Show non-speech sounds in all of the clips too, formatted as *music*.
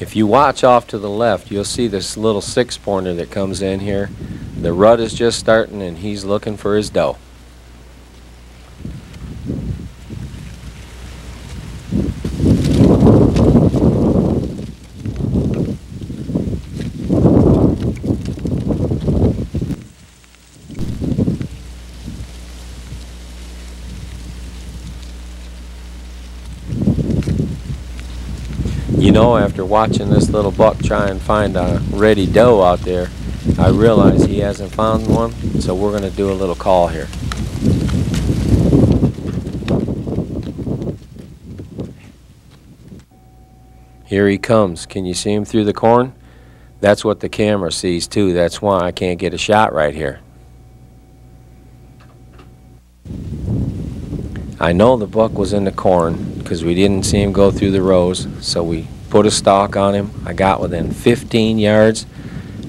If you watch off to the left, you'll see this little six pointer that comes in here. The rut is just starting and he's looking for his doe. You know, after watching this little buck try and find a ready doe out there, I realize he hasn't found one, so we're going to do a little call here. Here he comes. Can you see him through the corn? That's what the camera sees too. That's why I can't get a shot right here. I know the buck was in the corn because we didn't see him go through the rows, so we put a stalk on him. I got within 15 yards,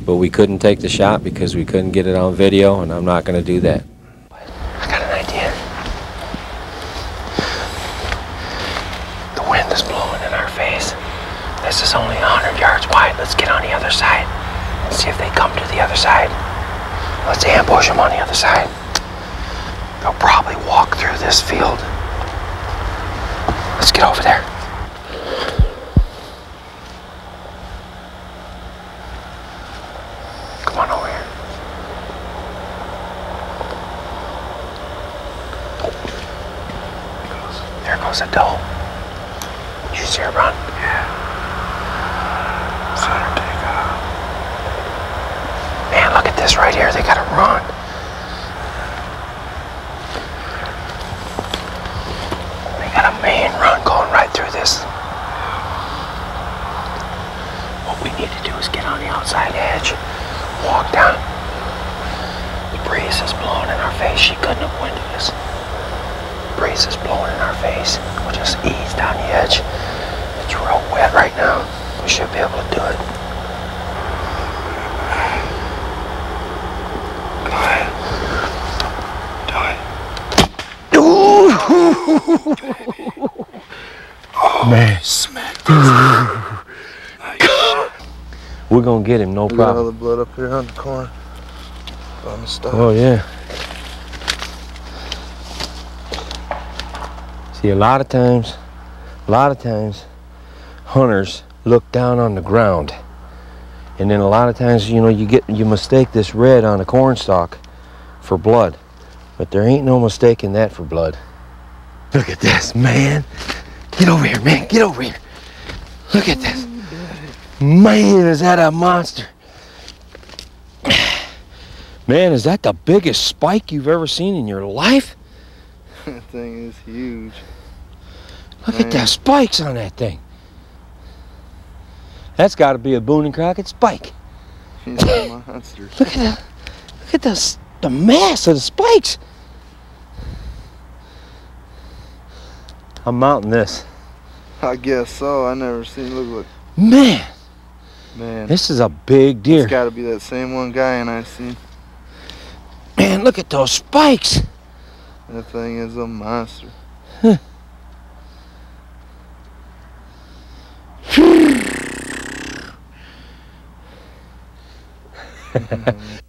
but we couldn't take the shot because we couldn't get it on video, and I'm not going to do that. I got an idea. The wind is blowing in our face. This is only 100 yards wide. Let's get on the other side and see if they come to the other side. Let's ambush them on the other side. They'll probably walk through this field. Let's get over there. Come on over here. There goes a doe. You see her run? Yeah. Saw her take off. Man, look at this right here. They gotta run. They got a main run going right through this. What we need to do is get on the outside edge, walk down. The breeze is blowing in our face. She couldn't have winded us. The Breeze is blowing in our face. We'll just ease down the edge. It's real wet right now. We should be able to do it. Go ahead. Do it. Man, Smack we're going to get him, no Look at all problem. the blood up here on the corn. On the stalk. Oh, yeah. See, a lot of times, a lot of times, hunters look down on the ground. And then a lot of times, you know, you get, you mistake this red on a corn stalk for blood. But there ain't no mistaking that for blood. Look at this, man. Get over here, man. Get over here. Look at this. Man, is that a monster. Man, is that the biggest spike you've ever seen in your life? that thing is huge. Look at the spikes on that thing. That's got to be a Boone and Crockett spike. A monster. Look at the, look at the, the mass of the spikes. I'm mounting this. I guess so. I never seen. Look, look, Man, man. this is a big deer. It's got to be that same one guy, and I seen Man, look at those spikes. that thing is a monster. *laughs* *laughs* Mm-hmm.